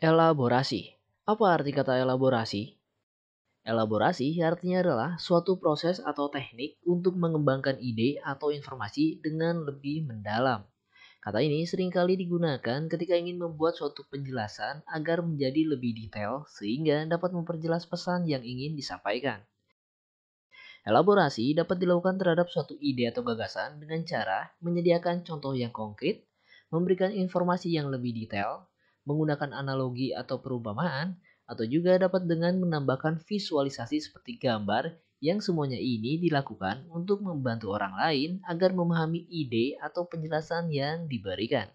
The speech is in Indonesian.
Elaborasi. Apa arti kata elaborasi? Elaborasi artinya adalah suatu proses atau teknik untuk mengembangkan ide atau informasi dengan lebih mendalam. Kata ini sering kali digunakan ketika ingin membuat suatu penjelasan agar menjadi lebih detail sehingga dapat memperjelas pesan yang ingin disampaikan. Elaborasi dapat dilakukan terhadap suatu ide atau gagasan dengan cara menyediakan contoh yang konkret, memberikan informasi yang lebih detail, menggunakan analogi atau perumpamaan, atau juga dapat dengan menambahkan visualisasi seperti gambar yang semuanya ini dilakukan untuk membantu orang lain agar memahami ide atau penjelasan yang diberikan.